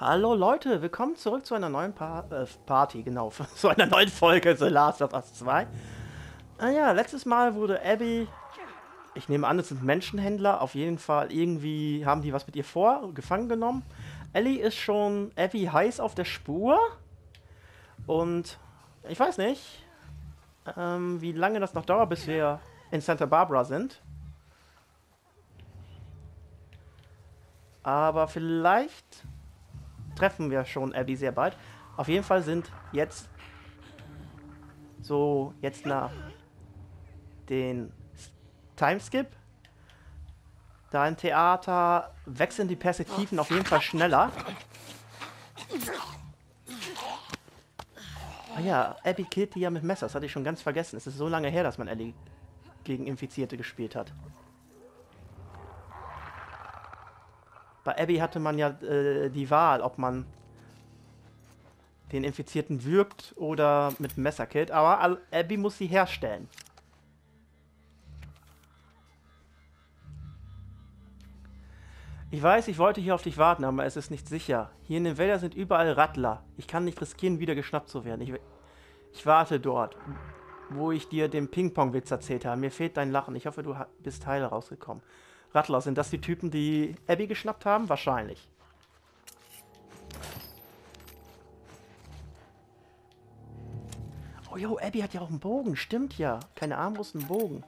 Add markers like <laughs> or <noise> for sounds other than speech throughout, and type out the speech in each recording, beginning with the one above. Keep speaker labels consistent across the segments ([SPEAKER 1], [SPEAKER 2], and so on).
[SPEAKER 1] Hallo Leute, willkommen zurück zu einer neuen pa äh, Party, genau, <laughs> zu einer neuen Folge The Last of Us 2. Naja, ah letztes Mal wurde Abby, ich nehme an, es sind Menschenhändler, auf jeden Fall irgendwie haben die was mit ihr vor, gefangen genommen. Ellie ist schon Abby heiß auf der Spur und ich weiß nicht, ähm, wie lange das noch dauert, bis wir in Santa Barbara sind. Aber vielleicht treffen wir schon Abby sehr bald. Auf jeden Fall sind jetzt so jetzt nach den Timeskip da im Theater wechseln die Perspektiven auf jeden Fall schneller. Ah ja, Abby killt die ja mit Messer. Das hatte ich schon ganz vergessen. Es ist so lange her, dass man Ellie gegen Infizierte gespielt hat. Bei Abby hatte man ja äh, die Wahl, ob man den Infizierten wirkt oder mit Messer killt. Aber Abby muss sie herstellen. Ich weiß, ich wollte hier auf dich warten, aber es ist nicht sicher. Hier in den Wäldern sind überall Rattler. Ich kann nicht riskieren, wieder geschnappt zu werden. Ich, ich warte dort, wo ich dir den Ping-Pong-Witz erzählt habe. Mir fehlt dein Lachen. Ich hoffe, du bist heil rausgekommen. Rattler, sind das die Typen, die Abby geschnappt haben? Wahrscheinlich. Oh jo, Abby hat ja auch einen Bogen. Stimmt ja. Keine Armbrust, einen Bogen.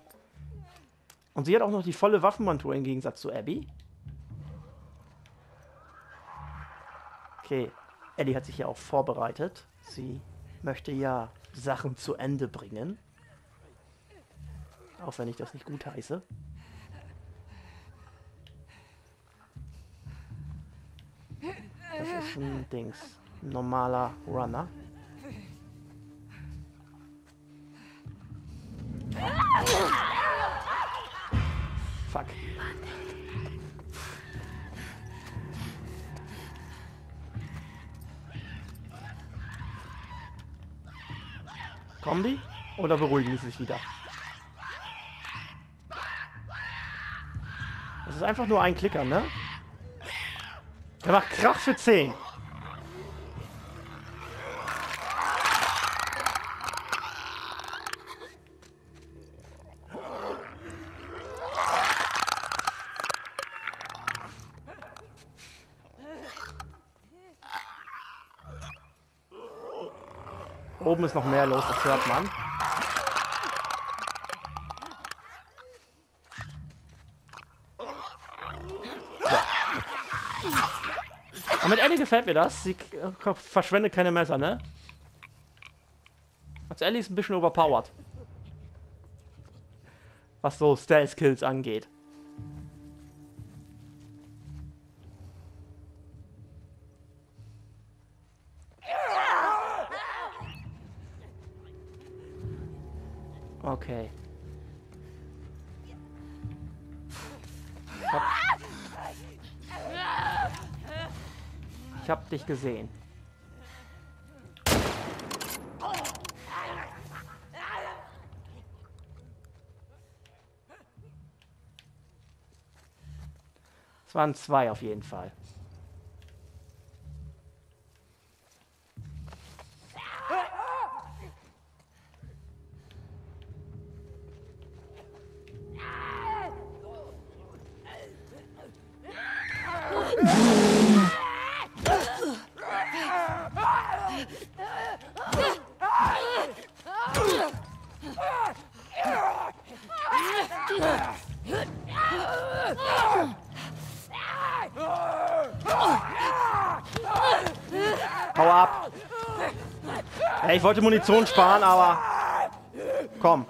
[SPEAKER 1] Und sie hat auch noch die volle Waffenmontur im Gegensatz zu Abby. Okay. Ellie hat sich ja auch vorbereitet. Sie möchte ja Sachen zu Ende bringen. Auch wenn ich das nicht gut heiße. Ein Dings. Normaler Runner. Fuck. Kommen die? Oder beruhigen die sich wieder? Das ist einfach nur ein Klicker, ne? Der macht Krach für 10. Oben ist noch mehr los, das hört man. Und mit Ellie gefällt mir das. Sie verschwendet keine Messer, ne? Also Ellie ist ein bisschen overpowered. Was so Stealth-Kills angeht. Ich hab dich gesehen. Es waren zwei auf jeden Fall. Wollte Munition sparen, aber... Komm.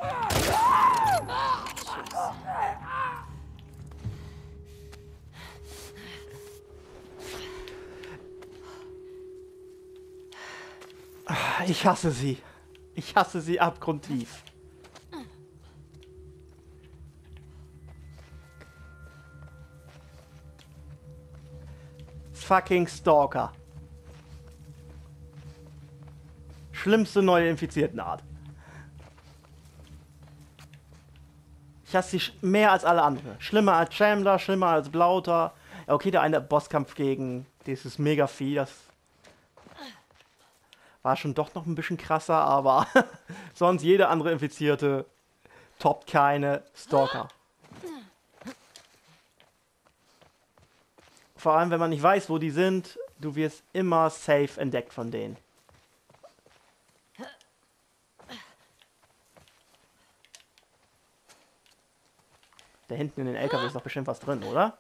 [SPEAKER 1] Ich hasse sie. Ich hasse sie abgrundtief. Fucking Stalker. Schlimmste neue Infiziertenart. Ich hasse sie mehr als alle anderen. Schlimmer als Chandler, schlimmer als Blauter. Okay, der eine Bosskampf gegen dieses Mega-Vieh, das war schon doch noch ein bisschen krasser, aber <laughs> sonst jede andere Infizierte toppt keine Stalker. Vor allem, wenn man nicht weiß, wo die sind, du wirst immer safe entdeckt von denen. Da hinten in den LKW ist doch bestimmt was drin, oder?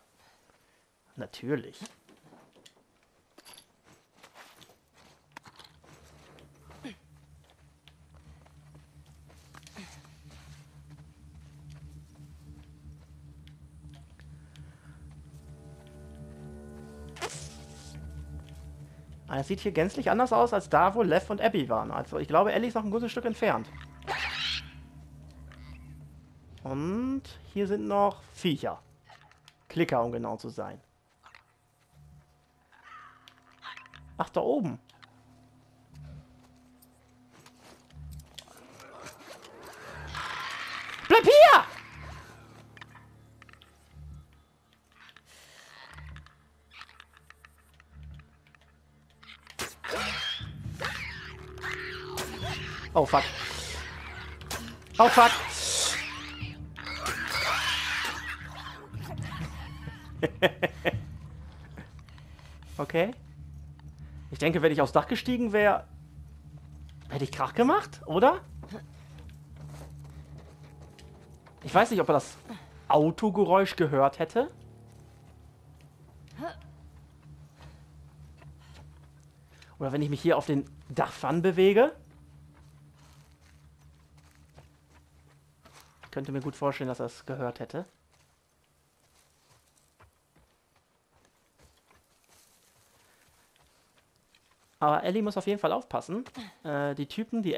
[SPEAKER 1] Natürlich. Ah, es sieht hier gänzlich anders aus als da, wo Lev und Abby waren. Also ich glaube, Ellie ist noch ein gutes Stück entfernt. Und hier sind noch Viecher. Klicker, um genau zu sein. Ach, da oben. Bleib hier! Oh, fuck. Oh, fuck. Okay. Ich denke, wenn ich aufs Dach gestiegen wäre, hätte ich Krach gemacht, oder? Ich weiß nicht, ob er das Autogeräusch gehört hätte. Oder wenn ich mich hier auf den Dachpfannen bewege. Ich könnte mir gut vorstellen, dass er es gehört hätte. Aber Ellie muss auf jeden Fall aufpassen. Äh, die Typen, die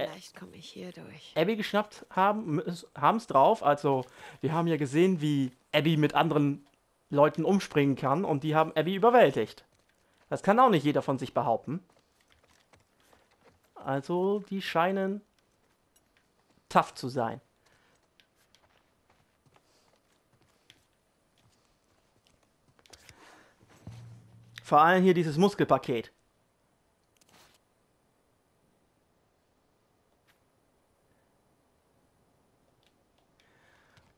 [SPEAKER 1] Abby geschnappt haben, haben es drauf. Also, wir haben ja gesehen, wie Abby mit anderen Leuten umspringen kann und die haben Abby überwältigt. Das kann auch nicht jeder von sich behaupten. Also, die scheinen tough zu sein. Vor allem hier dieses Muskelpaket.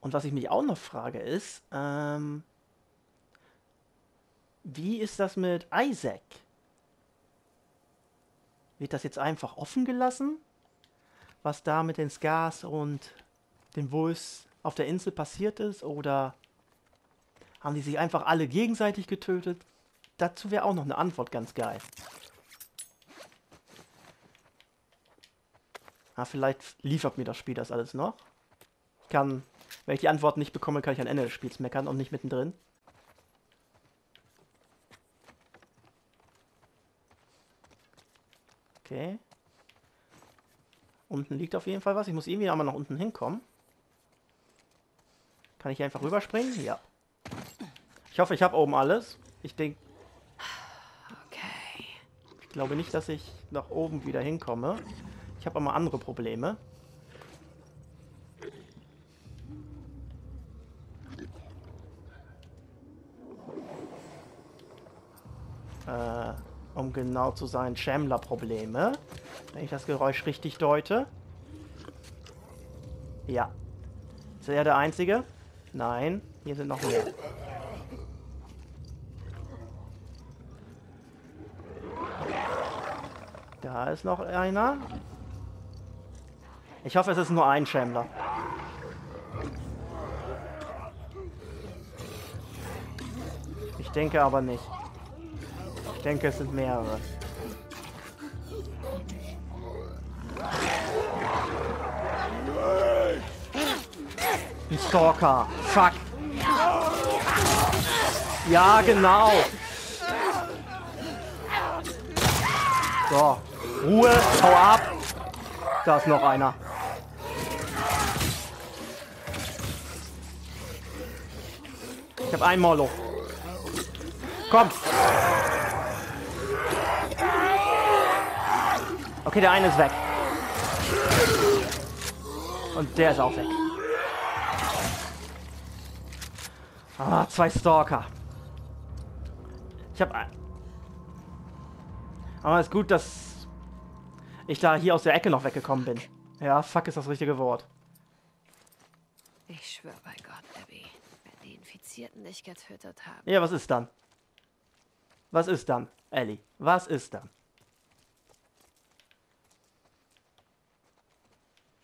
[SPEAKER 1] Und was ich mich auch noch frage ist, ähm, wie ist das mit Isaac? Wird das jetzt einfach offen gelassen? Was da mit den Scars und dem Wolves auf der Insel passiert ist? Oder haben die sich einfach alle gegenseitig getötet? Dazu wäre auch noch eine Antwort ganz geil. Ah, vielleicht liefert mir das Spiel das alles noch. Ich kann wenn ich die Antwort nicht bekomme, kann ich am Ende des Spiels meckern und nicht mittendrin. Okay. Unten liegt auf jeden Fall was. Ich muss irgendwie einmal nach unten hinkommen. Kann ich hier einfach rüberspringen? Ja. Ich hoffe, ich habe oben alles. Ich denke... Okay. Ich glaube nicht, dass ich nach oben wieder hinkomme. Ich habe aber andere Probleme. Äh, um genau zu sein, Schämmler-Probleme. Wenn ich das Geräusch richtig deute. Ja. Ist er der Einzige? Nein, hier sind noch mehr. Da ist noch einer. Ich hoffe, es ist nur ein Schämmler. Ich denke aber nicht. Ich denke, es sind mehrere. Ein Stalker. Fuck. Ja, genau. So. Ruhe. Hau ab. Da ist noch einer. Ich habe einen Molo. Komm. Okay, der eine ist weg. Und der ist auch weg. Ah, zwei Stalker. Ich habe... Aber es ist gut, dass ich da hier aus der Ecke noch weggekommen bin. Ja, fuck ist das richtige Wort.
[SPEAKER 2] Ich schwöre bei Gott, Abby, wenn die Infizierten dich getötet haben.
[SPEAKER 1] Ja, was ist dann? Was ist dann, Ellie? Was ist dann?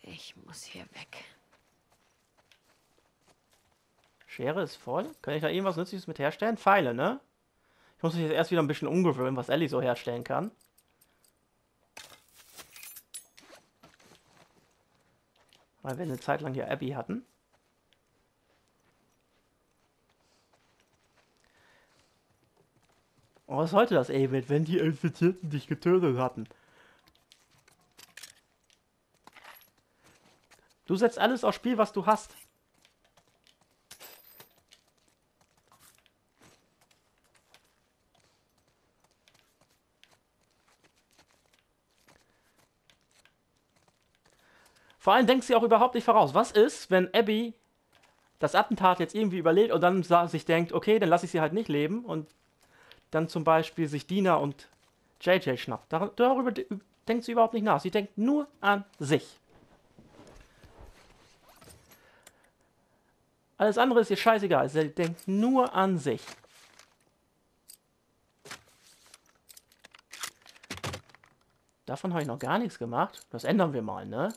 [SPEAKER 2] Ich muss hier weg.
[SPEAKER 1] Schere ist voll. Kann ich da irgendwas Nützliches mit herstellen? Pfeile, ne? Ich muss mich jetzt erst wieder ein bisschen umgewöhnen, was Ellie so herstellen kann. Weil wir eine Zeit lang hier Abby hatten. Oh, was sollte das, David, wenn die Infizierten dich getötet hatten? Du setzt alles aufs Spiel, was du hast. Vor allem denkt sie auch überhaupt nicht voraus. Was ist, wenn Abby das Attentat jetzt irgendwie überlebt und dann sich denkt, okay, dann lasse ich sie halt nicht leben und dann zum Beispiel sich Dina und JJ schnappt. Darüber denkt sie überhaupt nicht nach. Sie denkt nur an sich. Alles andere ist ihr scheißegal. Sie denkt nur an sich. Davon habe ich noch gar nichts gemacht. Das ändern wir mal, ne?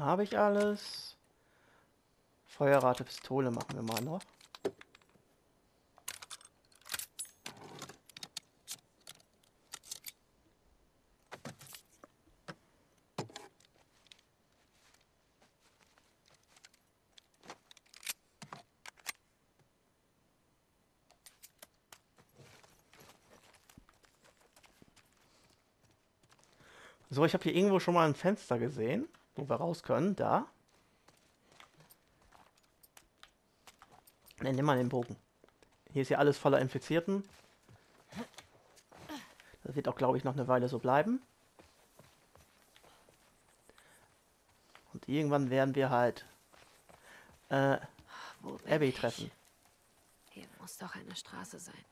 [SPEAKER 1] Habe ich alles. Feuerrate Pistole machen wir mal noch. So, ich habe hier irgendwo schon mal ein Fenster gesehen wo wir raus können. Da. Ne, nimm mal den Bogen. Hier ist ja alles voller Infizierten. Das wird auch, glaube ich, noch eine Weile so bleiben. Und irgendwann werden wir halt äh, Abby treffen.
[SPEAKER 2] Hier muss doch eine Straße sein.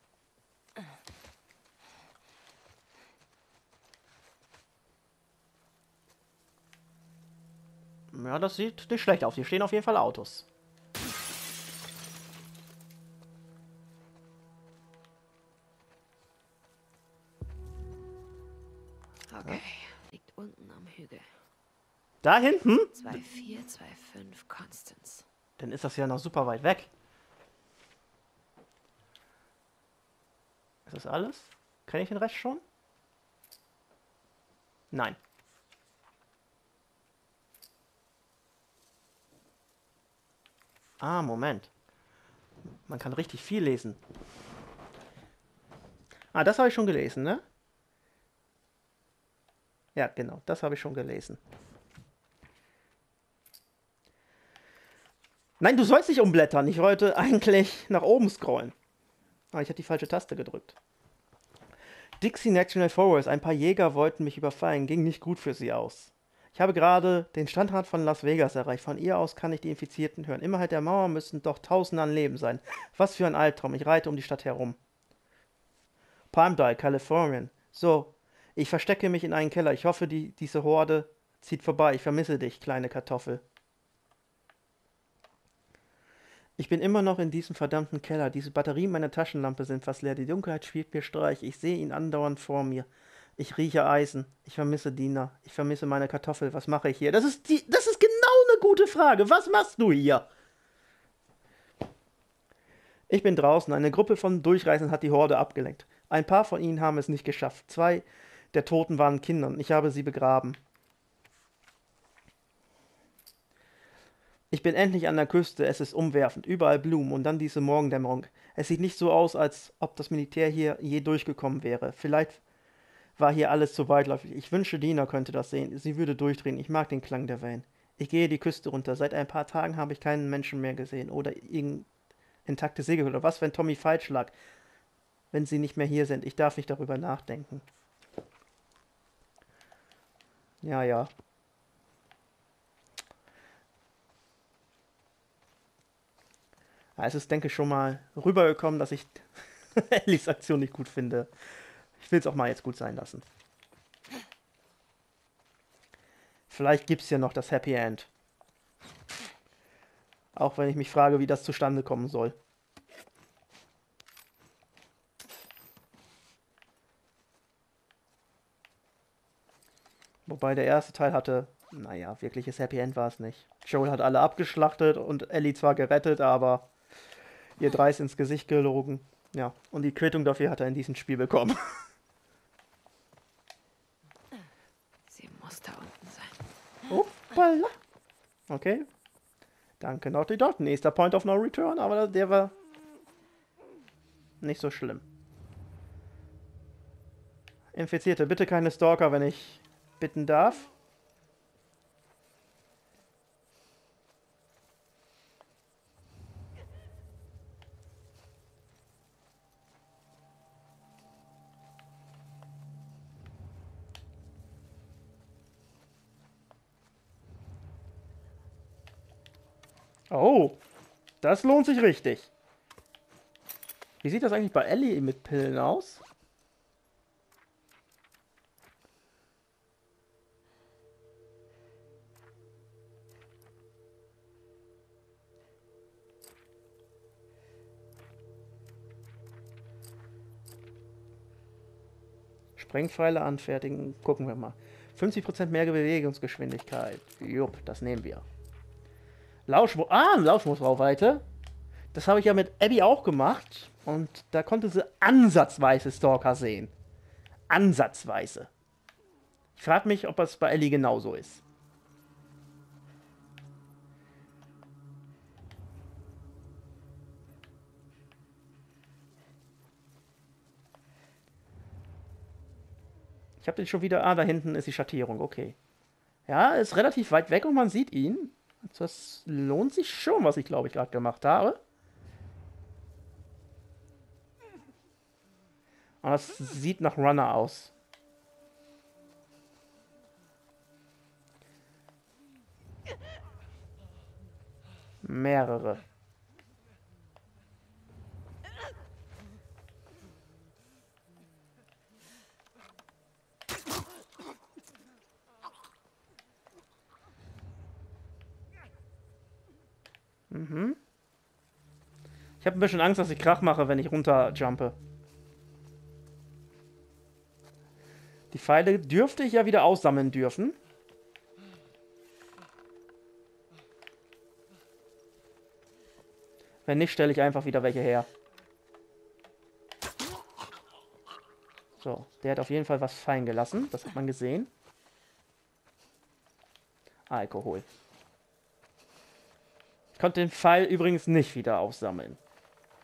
[SPEAKER 1] Ja, das sieht nicht schlecht aus. Hier stehen auf jeden Fall Autos.
[SPEAKER 2] Okay, liegt unten am Hügel.
[SPEAKER 1] Da hinten?
[SPEAKER 2] 2425 Constance.
[SPEAKER 1] Dann ist das ja noch super weit weg. Ist das alles? Kenne ich den Rest schon? Nein. Ah, Moment. Man kann richtig viel lesen. Ah, das habe ich schon gelesen, ne? Ja, genau, das habe ich schon gelesen. Nein, du sollst nicht umblättern. Ich wollte eigentlich nach oben scrollen. Aber ich hatte die falsche Taste gedrückt. Dixie National Forest. Ein paar Jäger wollten mich überfallen. Ging nicht gut für sie aus. Ich habe gerade den Standort von Las Vegas erreicht. Von ihr aus kann ich die Infizierten hören. Immerhalb der Mauer müssen doch Tausende an Leben sein. Was für ein Albtraum. Ich reite um die Stadt herum. Palmdale, Kalifornien. So, ich verstecke mich in einen Keller. Ich hoffe, die, diese Horde zieht vorbei. Ich vermisse dich, kleine Kartoffel. Ich bin immer noch in diesem verdammten Keller. Diese Batterien meiner Taschenlampe sind fast leer. Die Dunkelheit spielt mir Streich. Ich sehe ihn andauernd vor mir. Ich rieche Eisen. Ich vermisse Dina. Ich vermisse meine Kartoffel. Was mache ich hier? Das ist, die, das ist genau eine gute Frage. Was machst du hier? Ich bin draußen. Eine Gruppe von Durchreisenden hat die Horde abgelenkt. Ein paar von ihnen haben es nicht geschafft. Zwei der Toten waren Kinder. Ich habe sie begraben. Ich bin endlich an der Küste. Es ist umwerfend. Überall Blumen und dann diese Morgendämmerung. Es sieht nicht so aus, als ob das Militär hier je durchgekommen wäre. Vielleicht war hier alles zu weitläufig. Ich wünsche, Dina könnte das sehen. Sie würde durchdrehen. Ich mag den Klang der Wellen. Ich gehe die Küste runter. Seit ein paar Tagen habe ich keinen Menschen mehr gesehen oder irgend intakte Säge oder was, wenn Tommy falsch lag? Wenn sie nicht mehr hier sind. Ich darf nicht darüber nachdenken. Ja, ja. es ist, denke ich, schon mal rübergekommen, dass ich <laughs> Ellis Aktion nicht gut finde. Ich will es auch mal jetzt gut sein lassen. Vielleicht gibt es ja noch das Happy End. Auch wenn ich mich frage, wie das zustande kommen soll. Wobei der erste Teil hatte, naja, wirkliches Happy End war es nicht. Joel hat alle abgeschlachtet und Ellie zwar gerettet, aber ihr Dreis ins Gesicht gelogen. Ja, und die Quittung dafür hat er in diesem Spiel bekommen. <laughs>
[SPEAKER 2] Sie muss da unten sein.
[SPEAKER 1] Hoppala. Okay. Danke, Naughty Dog. Nächster Point of No Return, aber der war nicht so schlimm. Infizierte, bitte keine Stalker, wenn ich bitten darf. Oh, das lohnt sich richtig. Wie sieht das eigentlich bei Ellie mit Pillen aus? Sprengpfeile anfertigen. Gucken wir mal. 50% mehr Bewegungsgeschwindigkeit. Jupp, das nehmen wir. Lauschmo ah, Lauschmusrauweite. Das habe ich ja mit Abby auch gemacht. Und da konnte sie ansatzweise Stalker sehen. Ansatzweise. Ich frage mich, ob es bei Ellie genauso ist. Ich habe den schon wieder. Ah, da hinten ist die Schattierung. Okay. Ja, ist relativ weit weg und man sieht ihn. Das lohnt sich schon, was ich glaube ich gerade gemacht habe. Und das sieht nach Runner aus. Mehrere. Mhm. Ich habe ein bisschen Angst, dass ich Krach mache, wenn ich runterjumpe. Die Pfeile dürfte ich ja wieder aussammeln dürfen. Wenn nicht, stelle ich einfach wieder welche her. So, der hat auf jeden Fall was fein gelassen. Das hat man gesehen. Alkohol. Ich konnte den Pfeil übrigens nicht wieder aufsammeln.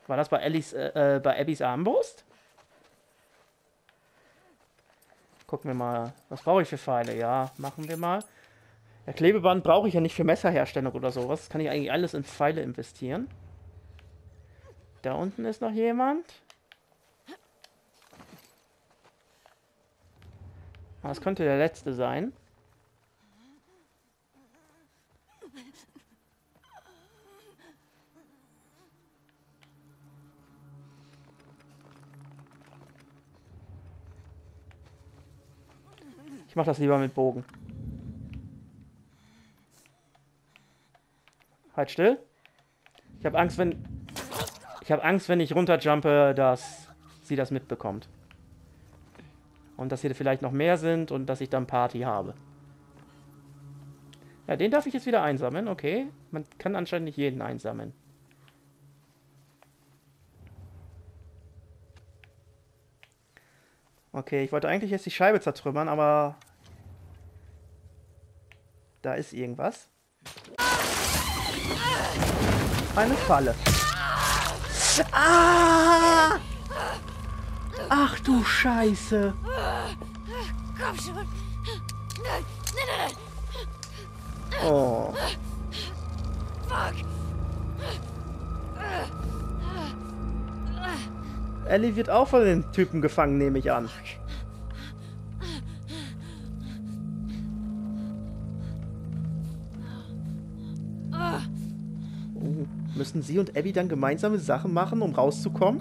[SPEAKER 1] War das bei, Ellis, äh, äh, bei Abbys Armbrust? Gucken wir mal. Was brauche ich für Pfeile? Ja, machen wir mal. Ja, Klebeband brauche ich ja nicht für Messerherstellung oder sowas. Kann ich eigentlich alles in Pfeile investieren. Da unten ist noch jemand. Ah, das könnte der letzte sein. Ich mach das lieber mit Bogen. Halt still. Ich habe Angst, wenn ich habe Angst, wenn ich runterjumpe, dass sie das mitbekommt. Und dass hier vielleicht noch mehr sind und dass ich dann Party habe. Ja, den darf ich jetzt wieder einsammeln, okay. Man kann anscheinend nicht jeden einsammeln. Okay, ich wollte eigentlich jetzt die Scheibe zertrümmern, aber... Da ist irgendwas. Eine Falle. Ah! Ach du Scheiße. Komm schon. Nein, nein, nein. Oh. Fuck. Ellie wird auch von den Typen gefangen, nehme ich an. Oh, müssen sie und Abby dann gemeinsame Sachen machen, um rauszukommen?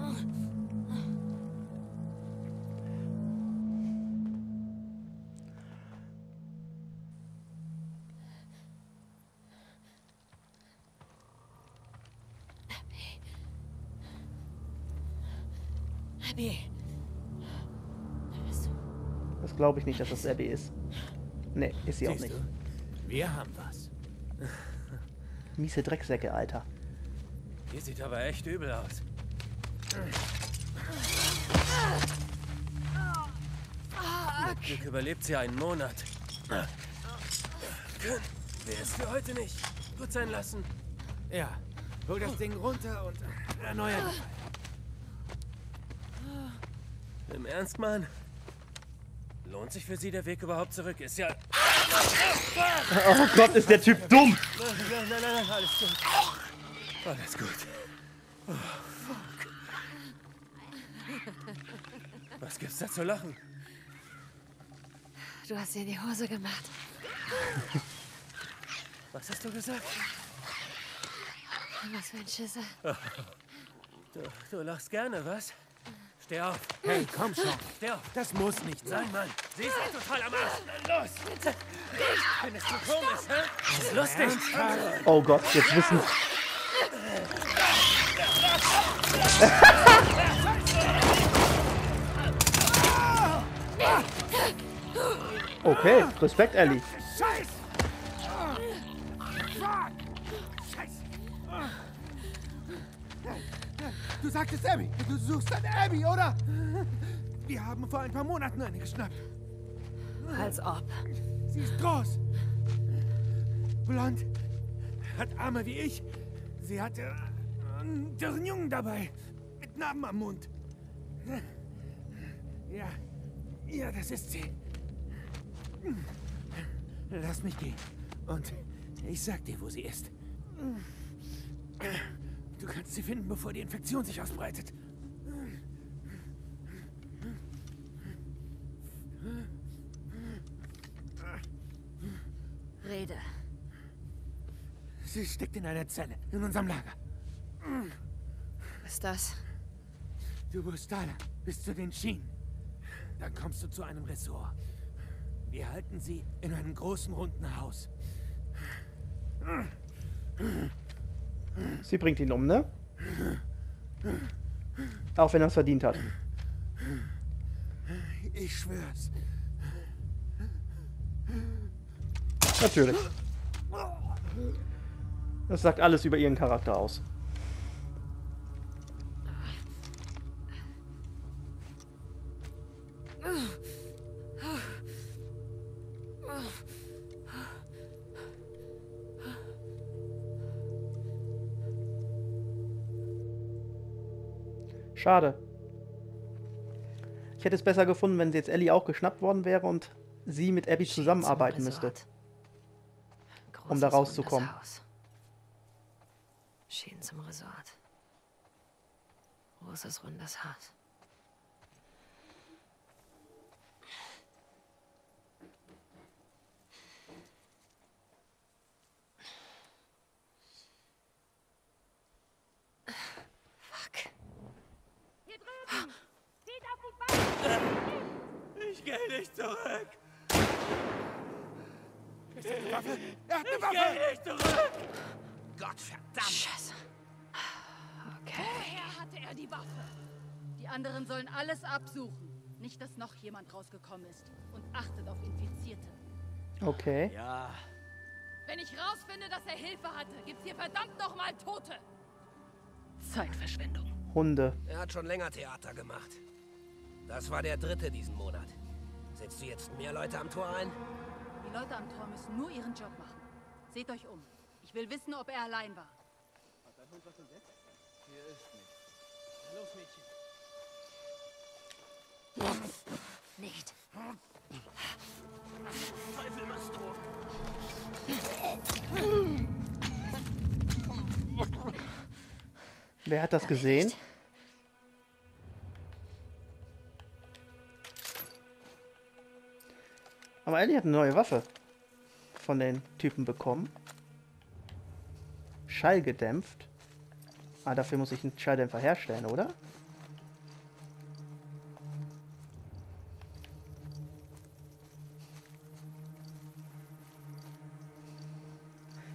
[SPEAKER 1] Glaube ich nicht, dass das Abby ist. Nee, ist sie auch
[SPEAKER 3] Siehst
[SPEAKER 1] nicht.
[SPEAKER 3] du? Wir haben was. <laughs>
[SPEAKER 1] Miese Drecksäcke, Alter.
[SPEAKER 3] Hier sieht aber echt übel aus. Mit Glück überlebt sie einen Monat. Wir es für heute nicht gut sein lassen? Ja, hol das Ding runter und erneuern. Im Ernst, Mann? Lohnt sich für Sie der Weg überhaupt zurück? Ist ja...
[SPEAKER 1] Oh Gott, ist der Typ dumm!
[SPEAKER 3] Nein, nein, nein, nein, alles gut. Alles gut. Oh, fuck. Was gibt's da zu lachen?
[SPEAKER 2] Du hast dir in die Hose gemacht.
[SPEAKER 3] Was hast du gesagt?
[SPEAKER 2] Was für ein Schisser.
[SPEAKER 3] Du, du lachst gerne, was? Steh auf.
[SPEAKER 4] Hey, komm schon.
[SPEAKER 3] Steh auf.
[SPEAKER 4] Das muss nicht sein.
[SPEAKER 3] Mann. Sie ist ja total am Arsch. Los. Findest du komisch, hä? Das ist lustig.
[SPEAKER 1] Oh Gott, jetzt wissen... Okay, Respekt, Ellie.
[SPEAKER 4] Scheiß! Du sagtest Abby. Du suchst eine Abby, oder? Wir haben vor ein paar Monaten eine geschnappt.
[SPEAKER 2] Als ob.
[SPEAKER 4] Sie ist groß. Blond. Hat Arme wie ich. Sie hatte einen dürren Jungen dabei. Mit Narben am Mund. Ja. Ja, das ist sie. Lass mich gehen. Und ich sag dir, wo sie ist. Du kannst sie finden, bevor die Infektion sich ausbreitet.
[SPEAKER 2] Rede.
[SPEAKER 4] Sie steckt in einer Zelle in unserem Lager.
[SPEAKER 2] Was ist das?
[SPEAKER 4] Du musst da lang, bis zu den Schienen. Dann kommst du zu einem Ressort. Wir halten sie in einem großen runden Haus.
[SPEAKER 1] Sie bringt ihn um, ne? Auch wenn er es verdient hat.
[SPEAKER 4] Ich schwör's.
[SPEAKER 1] Natürlich. Das sagt alles über ihren Charakter aus. Schade. Ich hätte es besser gefunden, wenn sie jetzt Ellie auch geschnappt worden wäre und sie mit Abby zusammenarbeiten
[SPEAKER 2] zum
[SPEAKER 1] müsste. Um da rauszukommen.
[SPEAKER 2] rundes Haus. Schien zum Resort. Großes, rundes Haus. Fuck.
[SPEAKER 3] Ich gehe nicht zurück.
[SPEAKER 4] Ist das eine Waffe? Eine
[SPEAKER 3] Ich
[SPEAKER 4] Waffe!
[SPEAKER 3] gehe nicht zurück.
[SPEAKER 4] Gottverdammt!
[SPEAKER 2] Scheiße. Okay.
[SPEAKER 5] Woher hatte er die Waffe? Die anderen sollen alles absuchen. Nicht, dass noch jemand rausgekommen ist. Und achtet auf Infizierte.
[SPEAKER 1] Okay.
[SPEAKER 3] Ja,
[SPEAKER 5] Wenn ich rausfinde, dass er Hilfe hatte, gibt's hier verdammt nochmal Tote. Zeitverschwendung.
[SPEAKER 1] Hunde.
[SPEAKER 6] Er hat schon länger Theater gemacht. Das war der dritte diesen Monat. Setzt du jetzt mehr Leute am Tor ein?
[SPEAKER 5] Die Leute am Tor müssen nur ihren Job machen. Seht euch um. Ich will wissen, ob er allein war. Hat dein Hund was entdeckt? Hier ist nichts. Los, Mädchen.
[SPEAKER 2] Nicht. Teufel.
[SPEAKER 1] Wer hat das gesehen? Aber Ellie hat eine neue Waffe von den Typen bekommen. Schallgedämpft. Ah, dafür muss ich einen Schalldämpfer herstellen, oder?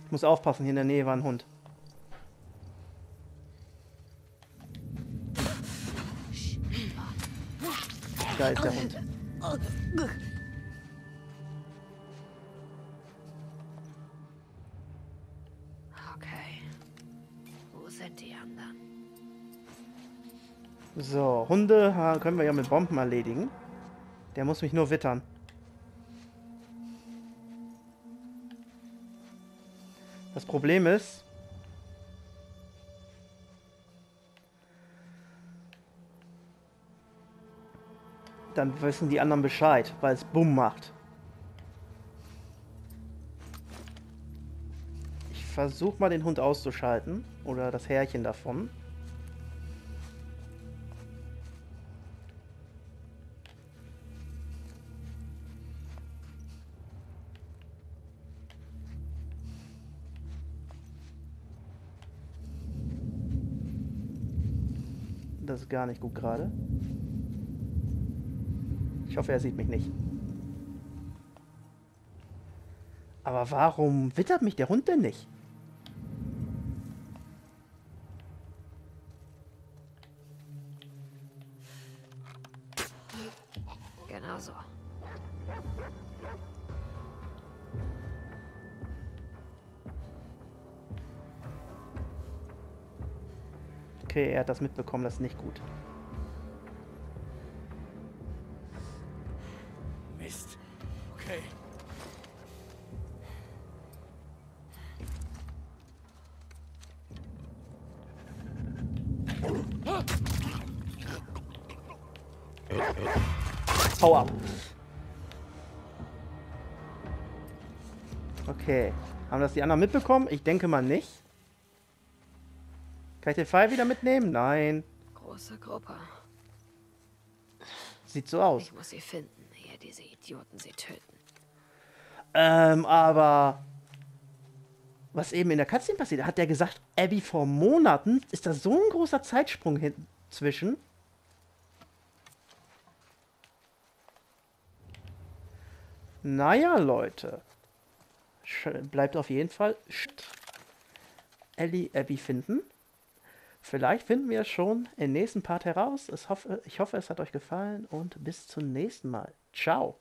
[SPEAKER 1] Ich muss aufpassen, hier in der Nähe war ein Hund. Da ist der Hund. So, Hunde können wir ja mit Bomben erledigen. Der muss mich nur wittern. Das Problem ist... Dann wissen die anderen Bescheid, weil es Bumm macht. Ich versuche mal den Hund auszuschalten. Oder das Härchen davon. Das ist gar nicht gut gerade. Ich hoffe, er sieht mich nicht. Aber warum wittert mich der Hund denn nicht? Er hat das mitbekommen, das ist nicht gut.
[SPEAKER 3] Mist. Okay.
[SPEAKER 1] Hau ab. Okay. Haben das die anderen mitbekommen? Ich denke mal nicht. Kann ich den Pfeil wieder mitnehmen? Nein.
[SPEAKER 2] Große Gruppe.
[SPEAKER 1] Sieht so aus.
[SPEAKER 2] Ich muss sie finden, ehe diese Idioten sie töten.
[SPEAKER 1] Ähm, aber... Was eben in der Cutscene passiert, hat der gesagt, Abby vor Monaten, ist da so ein großer Zeitsprung hin zwischen? Naja, Leute. Sch- Bleibt auf jeden Fall Sch- Ellie Abby finden. Vielleicht finden wir es schon im nächsten Part heraus. Es hoffe, ich hoffe, es hat euch gefallen und bis zum nächsten Mal. Ciao.